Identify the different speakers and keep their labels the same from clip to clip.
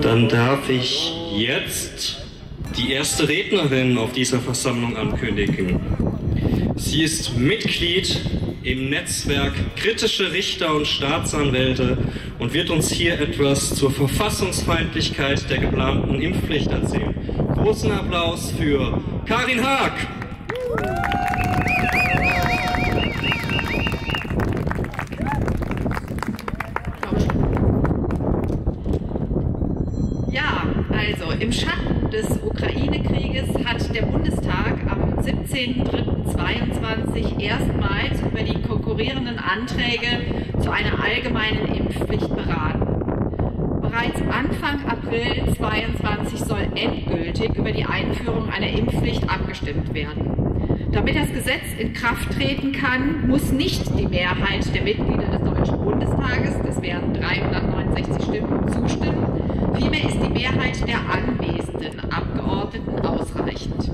Speaker 1: Dann darf ich jetzt die erste Rednerin auf dieser Versammlung ankündigen. Sie ist Mitglied im Netzwerk Kritische Richter und Staatsanwälte und wird uns hier etwas zur Verfassungsfeindlichkeit der geplanten Impfpflicht erzählen. Großen Applaus für Karin Haag.
Speaker 2: Im Schatten des Ukraine-Krieges hat der Bundestag am 17.03.2022 erstmals über die konkurrierenden Anträge zu einer allgemeinen Impfpflicht beraten. Bereits Anfang April 2022 soll endgültig über die Einführung einer Impfpflicht abgestimmt werden. Damit das Gesetz in Kraft treten kann, muss nicht die Mehrheit der Mitglieder des Deutschen Bundestages, das wären 369 Stimmen, zustimmen. Vielmehr ist die Mehrheit der anwesenden Abgeordneten ausreichend.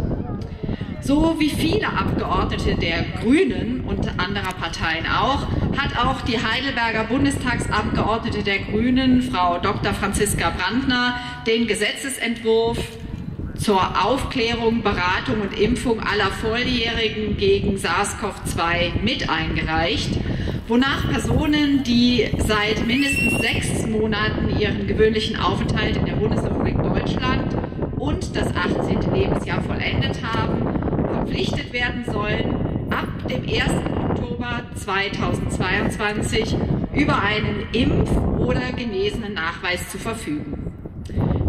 Speaker 2: So wie viele Abgeordnete der Grünen und anderer Parteien auch, hat auch die Heidelberger Bundestagsabgeordnete der Grünen, Frau Dr. Franziska Brandner, den Gesetzesentwurf zur Aufklärung, Beratung und Impfung aller Volljährigen gegen SARS-CoV-2 mit eingereicht, wonach Personen, die seit mindestens sechs Monaten ihren gewöhnlichen Aufenthalt in der Bundesrepublik Deutschland und das 18. Lebensjahr vollendet haben, verpflichtet werden sollen, ab dem 1. Oktober 2022 über einen Impf- oder genesenen Nachweis zu verfügen.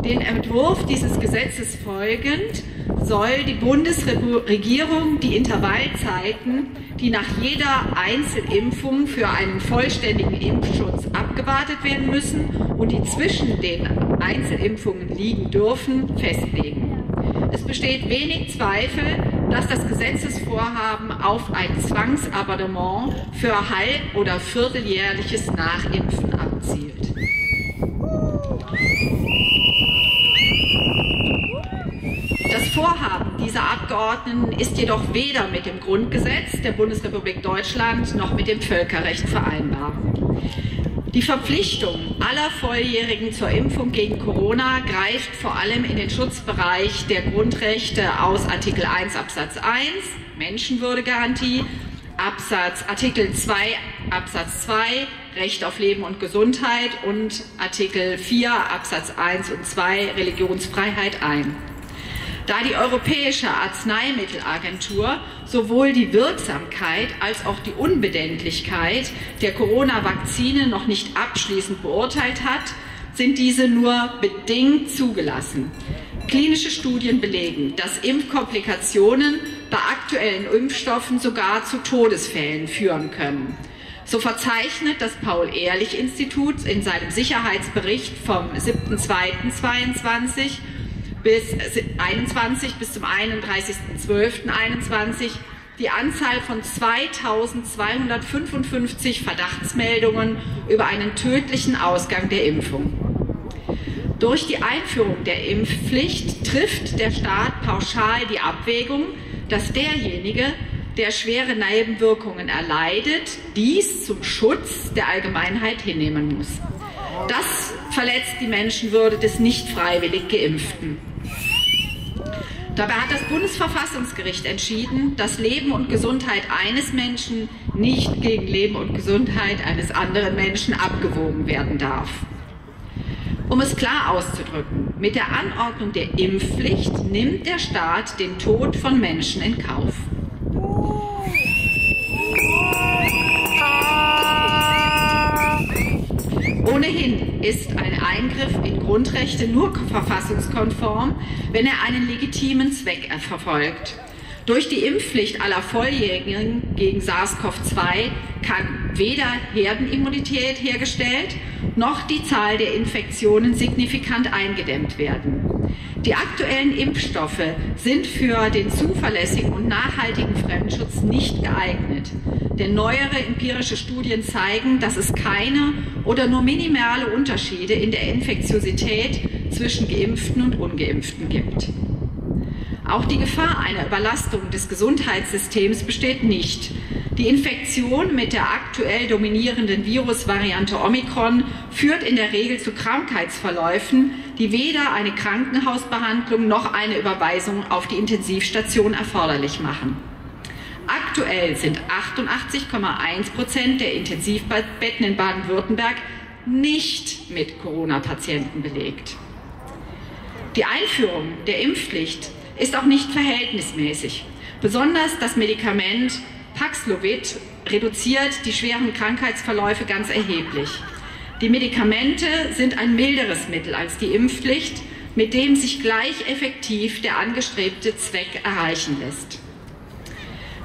Speaker 2: Den Entwurf dieses Gesetzes folgend soll die Bundesregierung die Intervallzeiten, die nach jeder Einzelimpfung für einen vollständigen Impfschutz abgewartet werden müssen und die zwischen den Einzelimpfungen liegen dürfen, festlegen. Es besteht wenig Zweifel, dass das Gesetzesvorhaben auf ein Zwangsabonnement für halb- oder vierteljährliches Nachimpfen abzielt. Das Vorhaben dieser Abgeordneten ist jedoch weder mit dem Grundgesetz der Bundesrepublik Deutschland noch mit dem Völkerrecht vereinbar. Die Verpflichtung aller Volljährigen zur Impfung gegen Corona greift vor allem in den Schutzbereich der Grundrechte aus Artikel 1 Absatz 1 Menschenwürdegarantie, Absatz Artikel 2 Absatz 2 Recht auf Leben und Gesundheit und Artikel 4 Absatz 1 und 2 Religionsfreiheit ein. Da die Europäische Arzneimittelagentur sowohl die Wirksamkeit als auch die Unbedenklichkeit der Corona-Vakzine noch nicht abschließend beurteilt hat, sind diese nur bedingt zugelassen. Klinische Studien belegen, dass Impfkomplikationen bei aktuellen Impfstoffen sogar zu Todesfällen führen können. So verzeichnet das Paul-Ehrlich-Institut in seinem Sicherheitsbericht vom 7.2.22 bis 21 bis zum 31.12.21 die Anzahl von 2255 Verdachtsmeldungen über einen tödlichen Ausgang der Impfung. Durch die Einführung der Impfpflicht trifft der Staat pauschal die Abwägung, dass derjenige, der schwere Nebenwirkungen erleidet, dies zum Schutz der Allgemeinheit hinnehmen muss. Das verletzt die Menschenwürde des nicht freiwillig Geimpften. Dabei hat das Bundesverfassungsgericht entschieden, dass Leben und Gesundheit eines Menschen nicht gegen Leben und Gesundheit eines anderen Menschen abgewogen werden darf. Um es klar auszudrücken, mit der Anordnung der Impfpflicht nimmt der Staat den Tod von Menschen in Kauf. Ohnehin ist ein Eingriff in Grundrechte nur verfassungskonform, wenn er einen legitimen Zweck verfolgt. Durch die Impfpflicht aller Volljährigen gegen SARS-CoV-2 kann weder Herdenimmunität hergestellt noch die Zahl der Infektionen signifikant eingedämmt werden. Die aktuellen Impfstoffe sind für den zuverlässigen und nachhaltigen Fremdschutz nicht geeignet. Denn neuere empirische Studien zeigen, dass es keine oder nur minimale Unterschiede in der Infektiosität zwischen Geimpften und Ungeimpften gibt. Auch die Gefahr einer Überlastung des Gesundheitssystems besteht nicht, Die Infektion mit der aktuell dominierenden Virusvariante Omikron führt in der Regel zu Krankheitsverläufen, die weder eine Krankenhausbehandlung noch eine Überweisung auf die Intensivstation erforderlich machen. Aktuell sind 88,1 Prozent der Intensivbetten in Baden-Württemberg nicht mit Corona-Patienten belegt. Die Einführung der Impfpflicht ist auch nicht verhältnismäßig. Besonders das Medikament Paxlovid reduziert die schweren Krankheitsverläufe ganz erheblich. Die Medikamente sind ein milderes Mittel als die Impfpflicht, mit dem sich gleich effektiv der angestrebte Zweck erreichen lässt.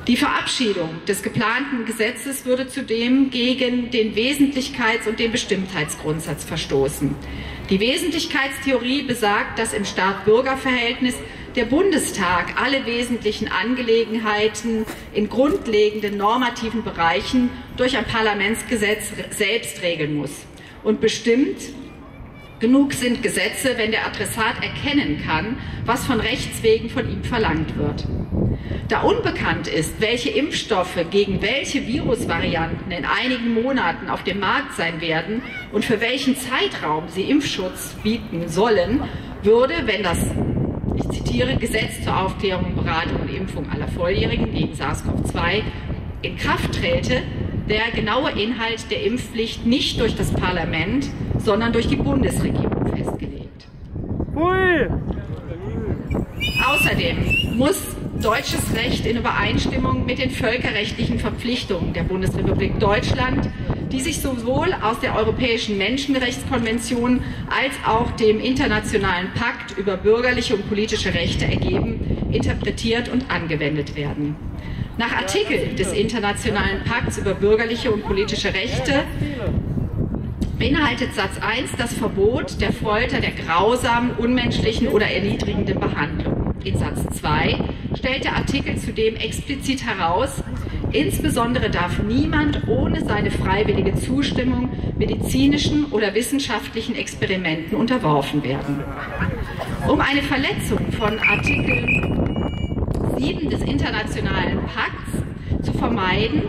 Speaker 2: Die Verabschiedung des geplanten Gesetzes würde zudem gegen den Wesentlichkeits- und den Bestimmtheitsgrundsatz verstoßen. Die Wesentlichkeitstheorie besagt, dass im Staat-Bürger-Verhältnis der Bundestag alle wesentlichen Angelegenheiten in grundlegenden normativen Bereichen durch ein Parlamentsgesetz selbst regeln muss. Und bestimmt genug sind Gesetze, wenn der Adressat erkennen kann, was von Rechts wegen von ihm verlangt wird. Da unbekannt ist, welche Impfstoffe gegen welche Virusvarianten in einigen Monaten auf dem Markt sein werden und für welchen Zeitraum sie Impfschutz bieten sollen, würde, wenn das, ich zitiere, Gesetz zur Aufklärung, Beratung und Impfung aller Volljährigen gegen SARS-CoV-2 in Kraft träte, der genaue Inhalt der Impfpflicht nicht durch das Parlament, sondern durch die Bundesregierung festgelegt. Ui. Außerdem muss deutsches Recht in Übereinstimmung mit den völkerrechtlichen Verpflichtungen der Bundesrepublik Deutschland, die sich sowohl aus der Europäischen Menschenrechtskonvention als auch dem Internationalen Pakt über bürgerliche und politische Rechte ergeben, interpretiert und angewendet werden. Nach Artikel des Internationalen Pakts über bürgerliche und politische Rechte beinhaltet Satz 1 das Verbot der Folter, der grausamen, unmenschlichen oder erniedrigenden Behandlung. In Satz 2 stellt der Artikel zudem explizit heraus, insbesondere darf niemand ohne seine freiwillige Zustimmung medizinischen oder wissenschaftlichen Experimenten unterworfen werden. Um eine Verletzung von Artikel 7 des Internationalen Pakts zu vermeiden,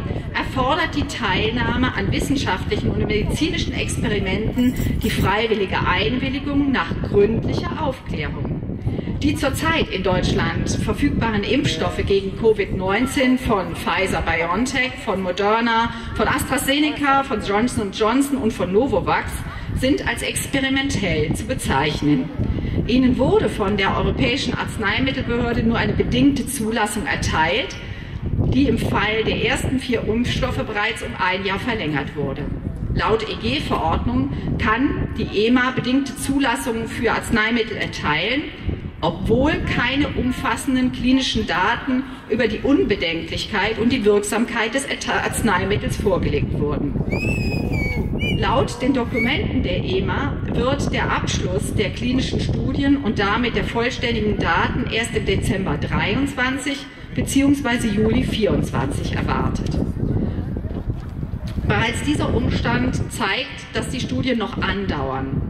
Speaker 2: erfordert die Teilnahme an wissenschaftlichen und medizinischen Experimenten die freiwillige Einwilligung nach gründlicher Aufklärung. Die zurzeit in Deutschland verfügbaren Impfstoffe gegen Covid-19 von Pfizer BioNTech, von Moderna, von AstraZeneca, von Johnson Johnson und von Novavax sind als experimentell zu bezeichnen. Ihnen wurde von der Europäischen Arzneimittelbehörde nur eine bedingte Zulassung erteilt, die im Fall der ersten vier Impfstoffe bereits um ein Jahr verlängert wurde. Laut EG-Verordnung kann die EMA bedingte Zulassungen für Arzneimittel erteilen, obwohl keine umfassenden klinischen Daten über die Unbedenklichkeit und die Wirksamkeit des Arzneimittels vorgelegt wurden. Laut den Dokumenten der EMA wird der Abschluss der klinischen Studien und damit der vollständigen Daten erst im Dezember 23 bzw. Juli 24 erwartet. Bereits dieser Umstand zeigt, dass die Studien noch andauern.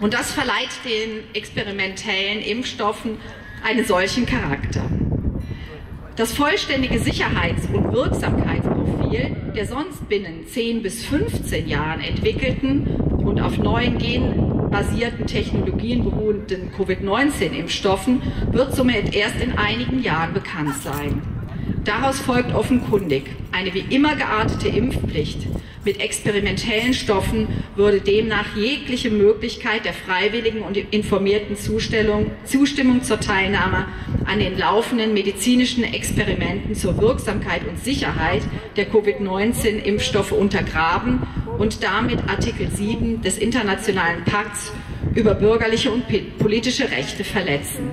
Speaker 2: Und das verleiht den experimentellen Impfstoffen einen solchen Charakter. Das vollständige Sicherheits- und Wirksamkeitsprofil der sonst binnen 10 bis 15 Jahren entwickelten und auf neuen genbasierten Technologien beruhenden Covid-19-Impfstoffen wird somit erst in einigen Jahren bekannt sein. Daraus folgt offenkundig eine wie immer geartete Impfpflicht mit experimentellen Stoffen würde demnach jegliche Möglichkeit der freiwilligen und informierten Zustimmung zur Teilnahme an den laufenden medizinischen Experimenten zur Wirksamkeit und Sicherheit der Covid-19-Impfstoffe untergraben und damit Artikel 7 des Internationalen Pakts über bürgerliche und politische Rechte verletzen.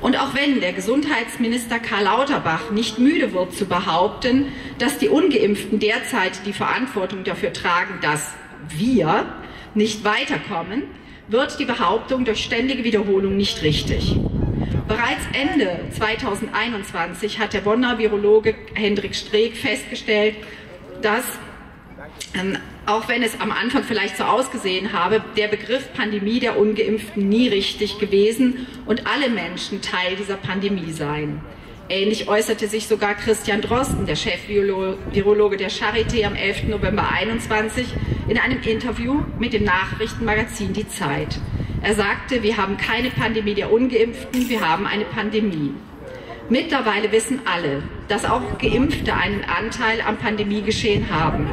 Speaker 2: Und auch wenn der Gesundheitsminister Karl Lauterbach nicht müde wird zu behaupten, dass die ungeimpften derzeit die Verantwortung dafür tragen, dass wir nicht weiterkommen, wird die Behauptung durch ständige Wiederholung nicht richtig. Bereits Ende 2021 hat der Bonner Virologe Hendrik Streeck festgestellt, dass ähm, auch wenn es am Anfang vielleicht so ausgesehen habe, der Begriff Pandemie der Ungeimpften nie richtig gewesen und alle Menschen Teil dieser Pandemie seien. Ähnlich äußerte sich sogar Christian Drosten, der Chefvirologe der Charité, am 11. November 21 in einem Interview mit dem Nachrichtenmagazin Die Zeit. Er sagte, wir haben keine Pandemie der Ungeimpften, wir haben eine Pandemie. Mittlerweile wissen alle, dass auch Geimpfte einen Anteil am Pandemiegeschehen haben.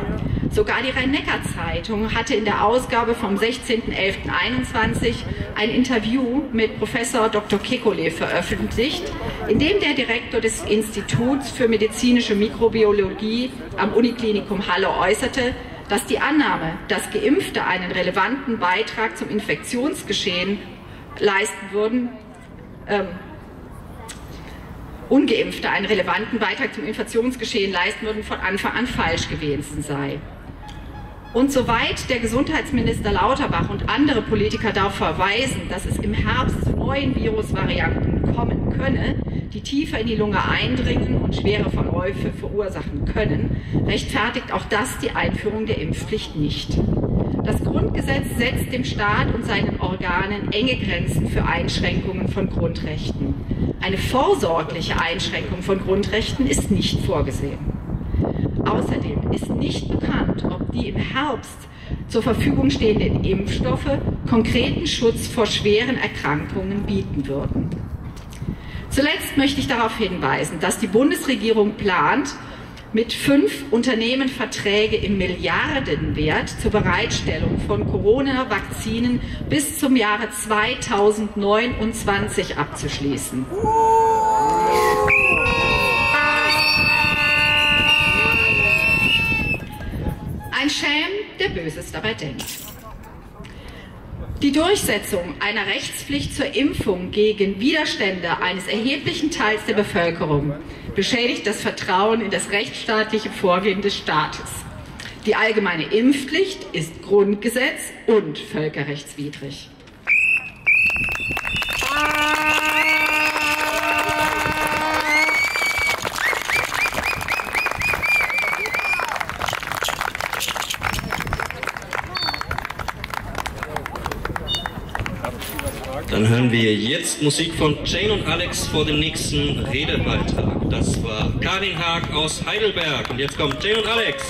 Speaker 2: Sogar die Rhein-Neckar-Zeitung hatte in der Ausgabe vom 16.11.21 ein Interview mit Professor Dr. Kekulé veröffentlicht, in dem der Direktor des Instituts für medizinische Mikrobiologie am Uniklinikum Halle äußerte, dass die Annahme, dass Geimpfte einen relevanten Beitrag zum Infektionsgeschehen leisten würden, ähm, Ungeimpfte einen relevanten Beitrag zum Infektionsgeschehen leisten würden, von Anfang an falsch gewesen sei. Und soweit der Gesundheitsminister Lauterbach und andere Politiker darauf verweisen, dass es im Herbst zu neuen Virusvarianten kommen könne, die tiefer in die Lunge eindringen und schwere Verläufe verursachen können, rechtfertigt auch das die Einführung der Impfpflicht nicht. Das Grundgesetz setzt dem Staat und seinen Organen enge Grenzen für Einschränkungen von Grundrechten. Eine vorsorgliche Einschränkung von Grundrechten ist nicht vorgesehen. Außerdem ist nicht bekannt, ob die im Herbst zur Verfügung stehenden Impfstoffe konkreten Schutz vor schweren Erkrankungen bieten würden. Zuletzt möchte ich darauf hinweisen, dass die Bundesregierung plant, mit fünf Unternehmen Verträge im Milliardenwert zur Bereitstellung von Corona-Vakzinen bis zum Jahre 2029 abzuschließen. Ein Schelm, der Böses dabei denkt. Die Durchsetzung einer Rechtspflicht zur Impfung gegen Widerstände eines erheblichen Teils der Bevölkerung beschädigt das Vertrauen in das rechtsstaatliche Vorgehen des Staates. Die allgemeine Impfpflicht ist Grundgesetz und völkerrechtswidrig.
Speaker 3: Dann hören wir Musik von Jane und Alex vor dem nächsten Redebeitrag. Das war Karin Haag aus Heidelberg. Und jetzt kommt Jane und Alex.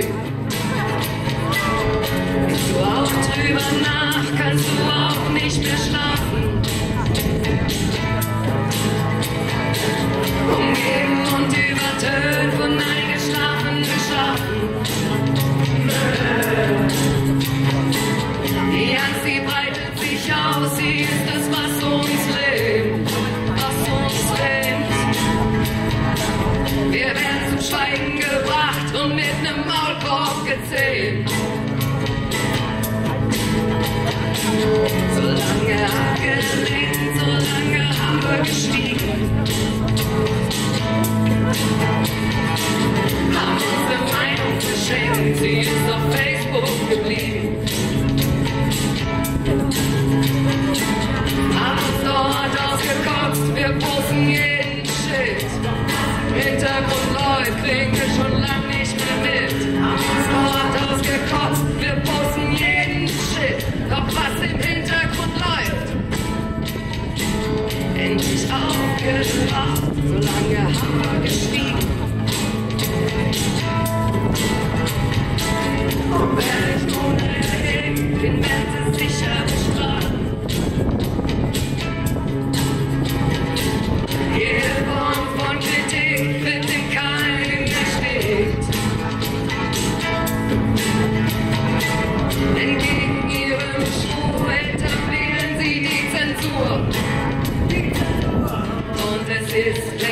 Speaker 3: Leben. Du auch drüber nach, kannst du auch nicht mehr schlafen. geschlafen, solange haben wir. Und wer sich den werden sie sicher bestrafen. Jede Form von Kritik wird in keinem erschlägt. Entgegen ihrem Schwur etablieren sie die Zensur. this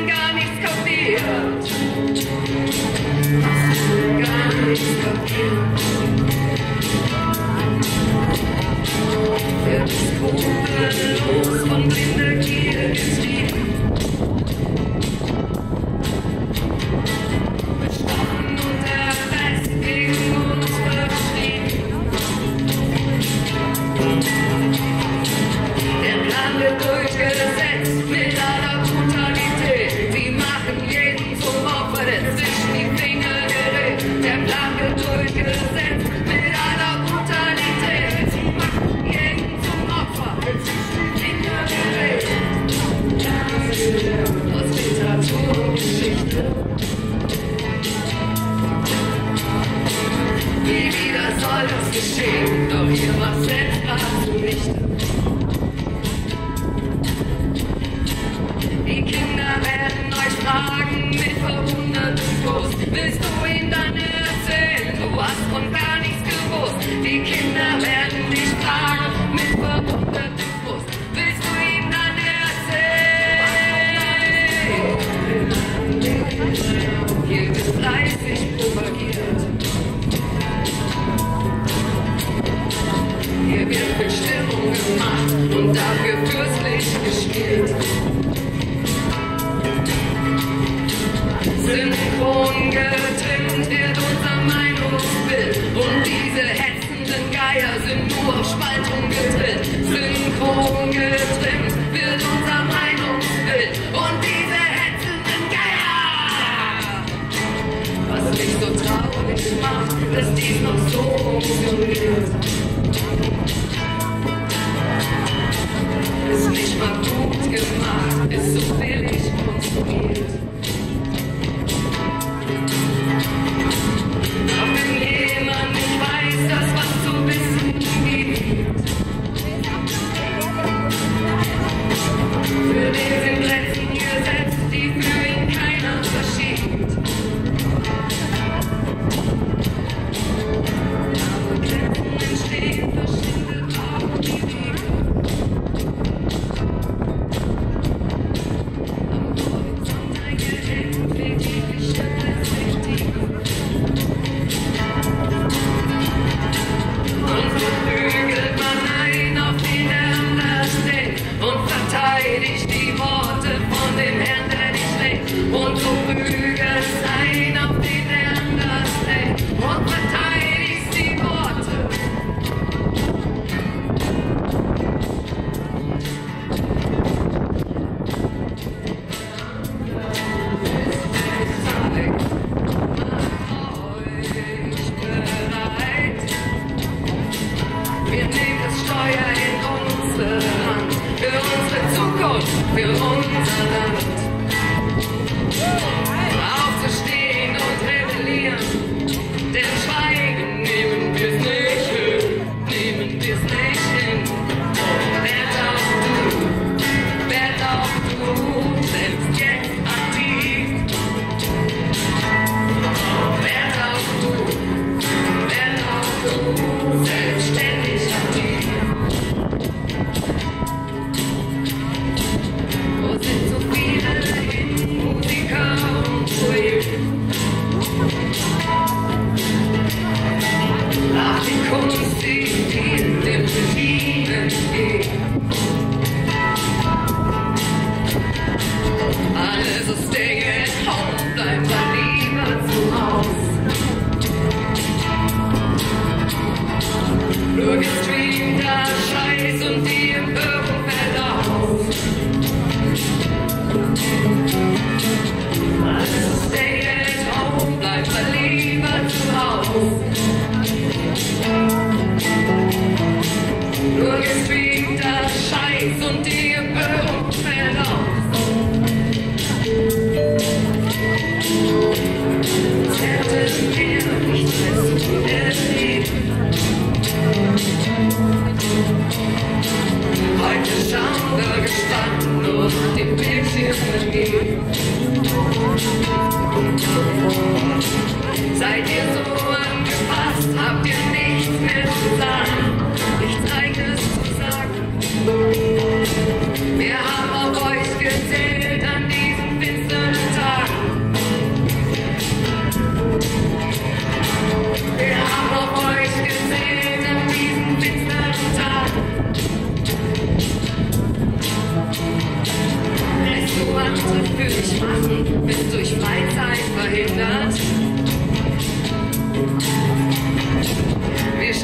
Speaker 3: dann gar nichts kapiert. geschehen, doch ihr wart selbst, warst du nicht Ist nicht mal gut gemacht, ist so viel. We'll on the stay. Seid ihr so angepasst, habt ihr nicht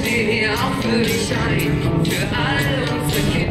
Speaker 3: stehen hier auch für dich ein, für all unsere Kinder.